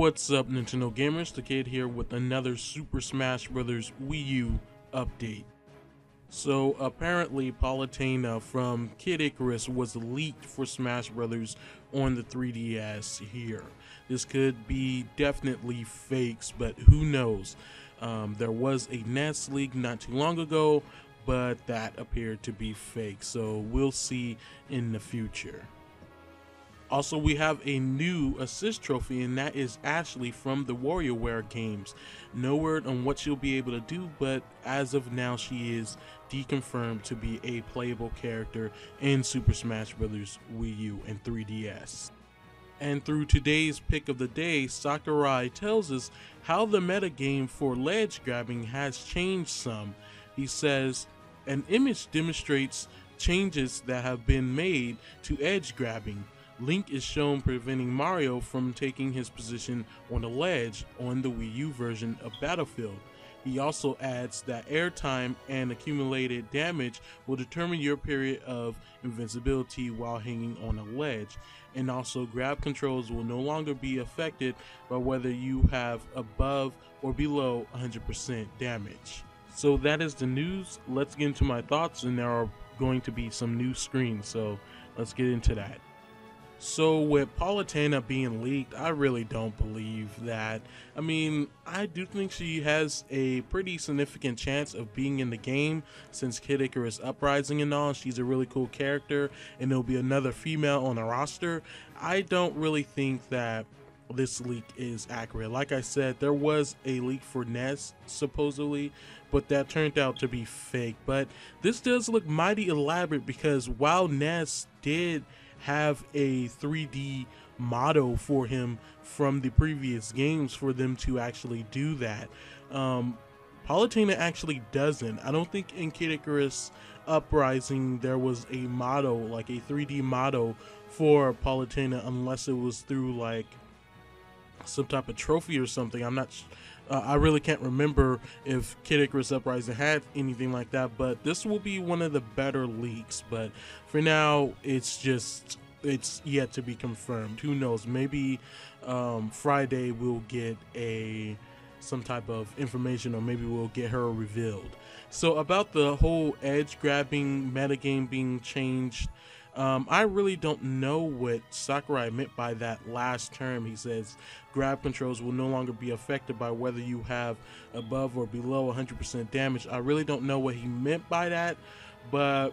What's up, Nintendo gamers? The Kid here with another Super Smash Bros. Wii U update. So apparently, Palutena from Kid Icarus was leaked for Smash Bros. on the 3DS here. This could be definitely fakes, but who knows? Um, there was a Ness leak not too long ago, but that appeared to be fake. So we'll see in the future. Also, we have a new assist trophy, and that is Ashley from the WarioWare games. No word on what she'll be able to do, but as of now, she is deconfirmed to be a playable character in Super Smash Bros. Wii U and 3DS. And through today's pick of the day, Sakurai tells us how the metagame for ledge grabbing has changed some. He says, an image demonstrates changes that have been made to edge grabbing. Link is shown preventing Mario from taking his position on the ledge on the Wii U version of Battlefield. He also adds that airtime and accumulated damage will determine your period of invincibility while hanging on a ledge, and also grab controls will no longer be affected by whether you have above or below 100% damage. So that is the news. Let's get into my thoughts, and there are going to be some new screens, so let's get into that. So with Palutena being leaked, I really don't believe that. I mean, I do think she has a pretty significant chance of being in the game since Kid Icarus Uprising and all. She's a really cool character, and there'll be another female on the roster. I don't really think that this leak is accurate. Like I said, there was a leak for Ness supposedly, but that turned out to be fake. But this does look mighty elaborate because while Ness did have a 3D model for him from the previous games for them to actually do that. Um, Palutena actually doesn't. I don't think in Kid Icarus Uprising there was a model, like a 3D model for Palutena, unless it was through like some type of trophy or something. I'm not. Uh, I really can't remember if Kid Icarus Uprising had anything like that, but this will be one of the better leaks. But for now, it's just it's yet to be confirmed. Who knows? Maybe um, Friday we'll get a some type of information, or maybe we'll get her revealed. So about the whole edge grabbing metagame being changed. Um, I really don't know what Sakurai meant by that last term. He says grab controls will no longer be affected by whether you have above or below 100% damage. I really don't know what he meant by that, but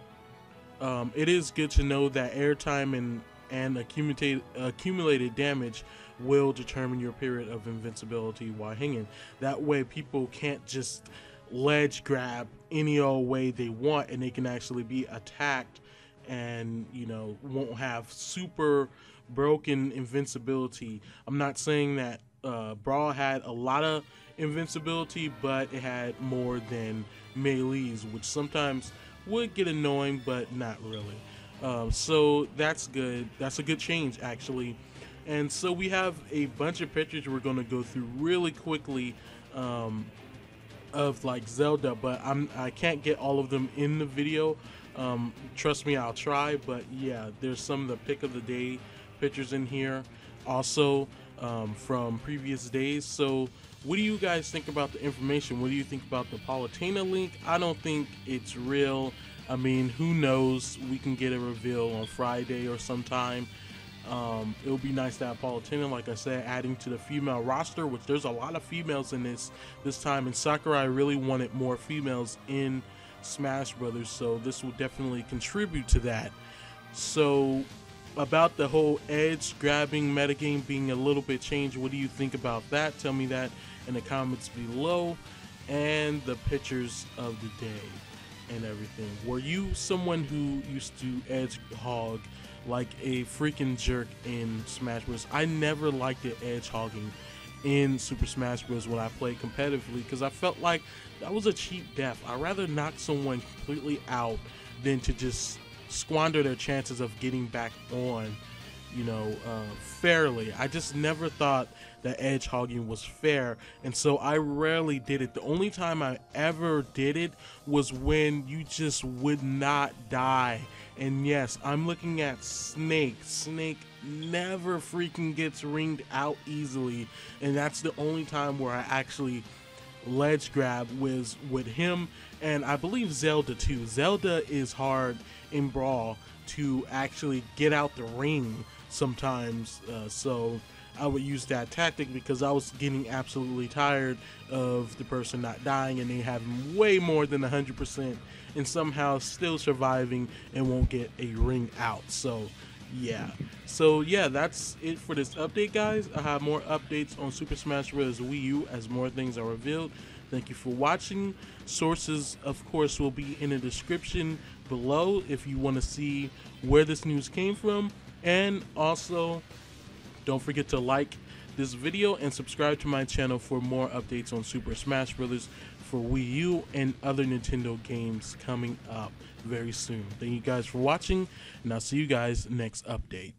um, it is good to know that airtime and and accumulated accumulated damage will determine your period of invincibility while hanging. That way, people can't just ledge grab any old way they want, and they can actually be attacked, and you know won't have super broken invincibility. I'm not saying that uh, Brawl had a lot of invincibility, but it had more than Melee's, which sometimes would get annoying, but not really. Um, so that's good. That's a good change, actually. And so we have a bunch of pictures we're going to go through really quickly um, of like Zelda, but I'm I can't get all of them in the video. Um, trust me, I'll try. But yeah, there's some of the pick of the day pictures in here, also um, from previous days. So what do you guys think about the information? What do you think about the Palutena link? I don't think it's real. I mean, who knows? We can get a reveal on Friday or sometime. Um, it would be nice to have Palutena, like I said, adding to the female roster, which there's a lot of females in this this time, and Sakurai really wanted more females in Smash Brothers, so this will definitely contribute to that. So, about the whole edge grabbing metagame being a little bit changed, what do you think about that? Tell me that in the comments below, and the pictures of the day and everything. Were you someone who used to edge hog like a freaking jerk in Smash Bros? I never liked the edge hogging in Super Smash Bros. when I played competitively because I felt like that was a cheap death. I'd rather knock someone completely out than to just squander their chances of getting back on you know, uh, fairly. I just never thought that edge hogging was fair, and so I rarely did it. The only time I ever did it was when you just would not die. And yes, I'm looking at Snake. Snake never freaking gets ringed out easily, and that's the only time where I actually ledge grab was with him and I believe Zelda too. Zelda is hard in Brawl to actually get out the ring sometimes, uh, so I would use that tactic because I was getting absolutely tired of the person not dying and they having way more than 100% and somehow still surviving and won't get a ring out. So yeah. So yeah, that's it for this update, guys. I have more updates on Super Smash Bros. Wii U as more things are revealed. Thank you for watching. Sources, of course, will be in the description below if you want to see where this news came from. And also, don't forget to like this video and subscribe to my channel for more updates on Super Smash Bros. for Wii U and other Nintendo games coming up very soon. Thank you guys for watching, and I'll see you guys next update.